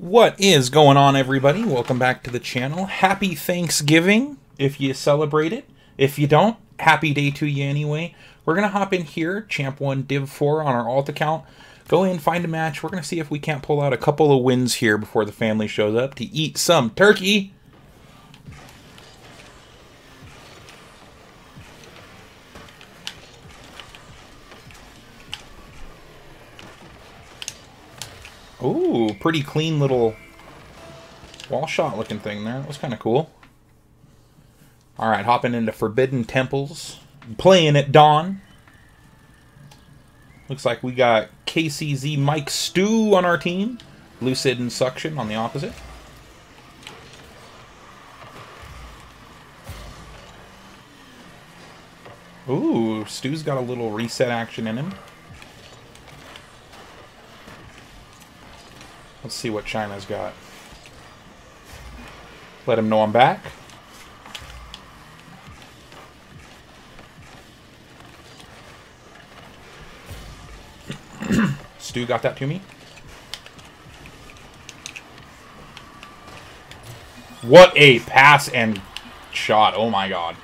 What is going on, everybody? Welcome back to the channel. Happy Thanksgiving if you celebrate it. If you don't, happy day to you anyway. We're going to hop in here, Champ 1 Div 4 on our alt account. Go in, find a match. We're going to see if we can't pull out a couple of wins here before the family shows up to eat some turkey. Ooh, pretty clean little wall shot looking thing there. That was kind of cool. All right, hopping into Forbidden Temples. Playing at dawn. Looks like we got KCZ Mike Stew on our team. Lucid and Suction on the opposite. Ooh, Stew's got a little reset action in him. Let's see what China's got. Let him know I'm back. Stu got that to me. What a pass and shot. Oh my god.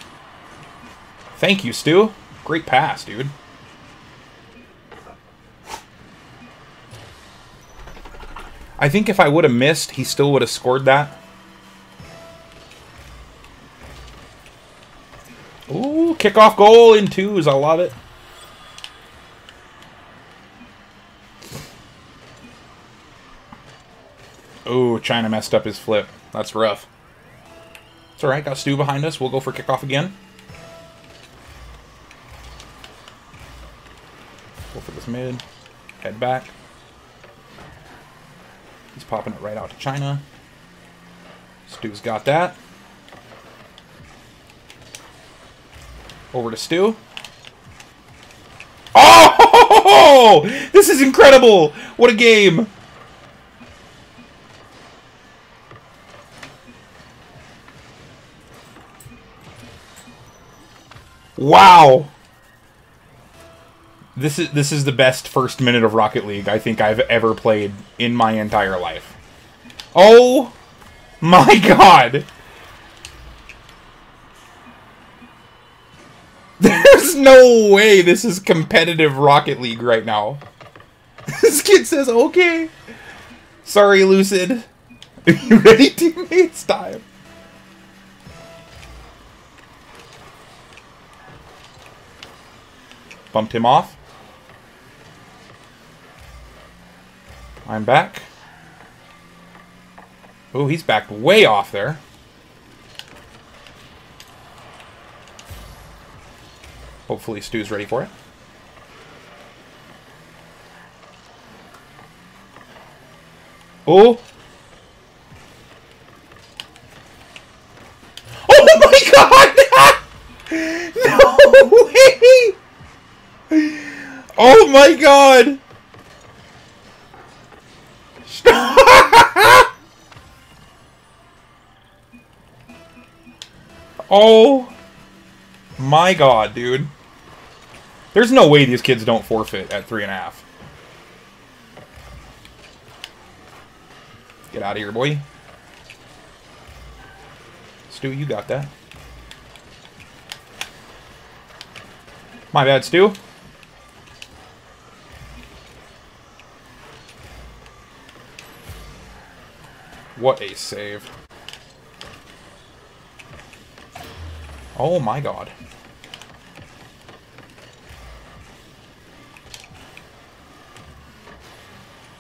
Thank you, Stu. Great pass, dude. I think if I would have missed, he still would have scored that. Ooh, kickoff goal in twos. I love it. Oh, China messed up his flip. That's rough. It's alright, got Stu behind us. We'll go for kickoff again. Go for this mid. Head back. He's popping it right out to China. Uh-huh. Stu's got that. Over to Stu. Oh! This is incredible! What a game! Wow! This is this is the best first minute of Rocket League I think I've ever played in my entire life. Oh my god! There's no way this is competitive Rocket League right now. This kid says, okay. Sorry, Lucid. Are you ready, teammates? Time. Bumped him off. I'm back. Oh, he's backed way off there. Hopefully Stu's ready for it. Oh! Oh my god! no way! Oh my god! Oh my god, dude. There's no way these kids don't forfeit at three and a half. Get out of here, boy. Stu, you got that. My bad, Stu. What a save. Oh my god.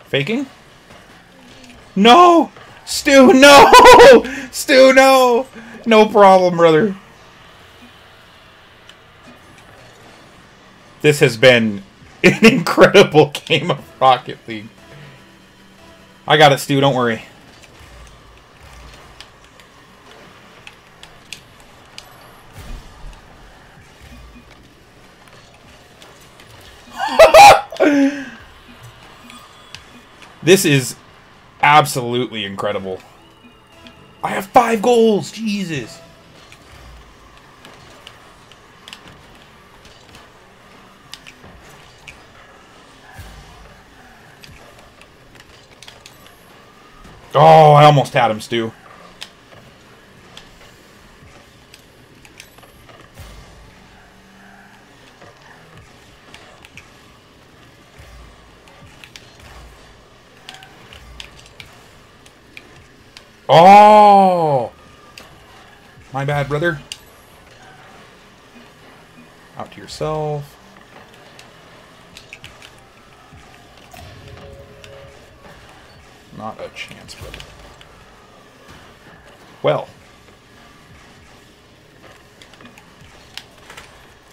Faking? No! Stu, no! Stu, no! No problem, brother. This has been an incredible game of Rocket League. I got it, Stu, don't worry. This is absolutely incredible. I have five goals! Jesus! Oh, I almost had him, Stu. Oh! My bad, brother. Out to yourself. Not a chance, brother. Well.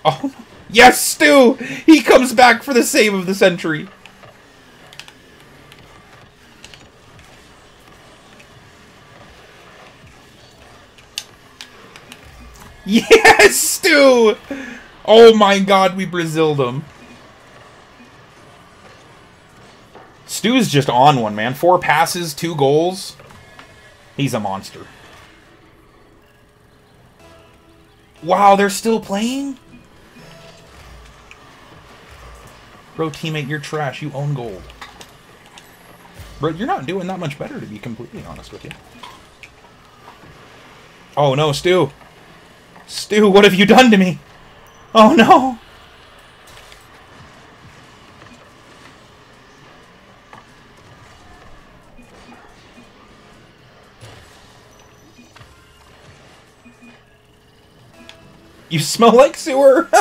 Oh, yes, Stu! He comes back for the save of the century. Yes, Stu! Oh my god, we Braziled him. Stu's just on one, man. Four passes, two goals. He's a monster. Wow, they're still playing? Bro, teammate, you're trash. You own gold. Bro, you're not doing that much better, to be completely honest with you. Oh, no, Stu. Stu, what have you done to me? Oh no! You smell like sewer!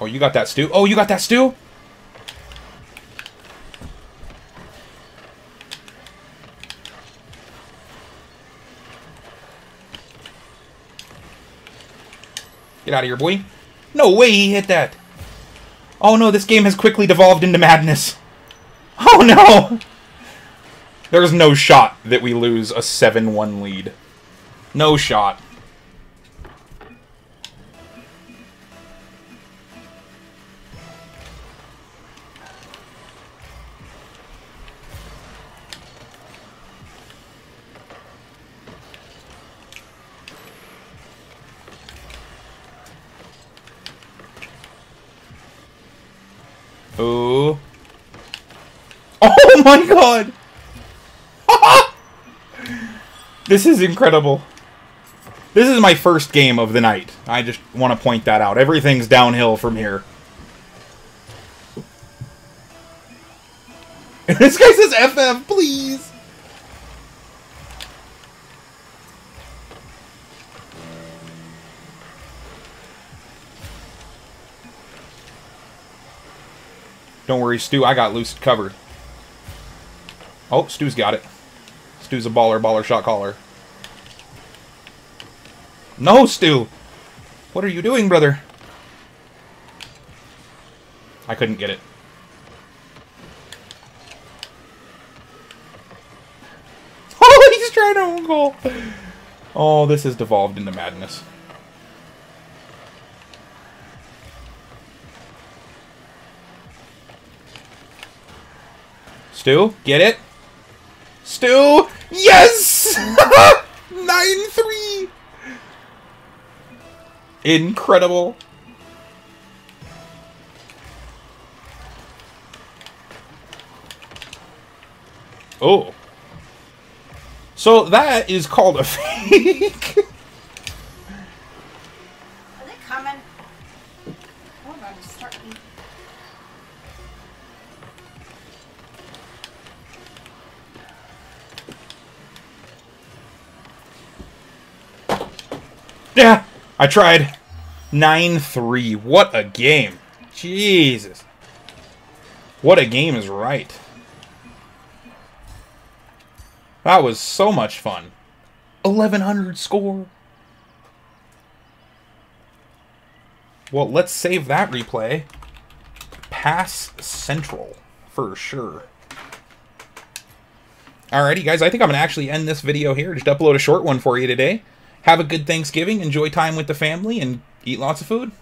oh, you got that Stu? Oh, you got that Stu? Get out of here, boy. No way he hit that. Oh no, this game has quickly devolved into madness. Oh no! There's no shot that we lose a 7-1 lead. No shot. Oh my god! this is incredible. This is my first game of the night. I just want to point that out. Everything's downhill from here. this guy says FF, please! Don't worry, Stu, I got loose covered. Oh, Stu's got it. Stu's a baller, baller shot caller. No, Stu! What are you doing, brother? I couldn't get it. Oh, he's trying to own goal! Oh, this has devolved into madness. Stu, get it? Stu! Yes! 9-3! Incredible. Oh. So that is called a fake. Yeah, I tried. 9-3. What a game. Jesus. What a game is right. That was so much fun. 1100 score. Well, let's save that replay. Pass Central, for sure. Alrighty, guys, I think I'm going to actually end this video here. Just upload a short one for you today have a good Thanksgiving, enjoy time with the family, and eat lots of food.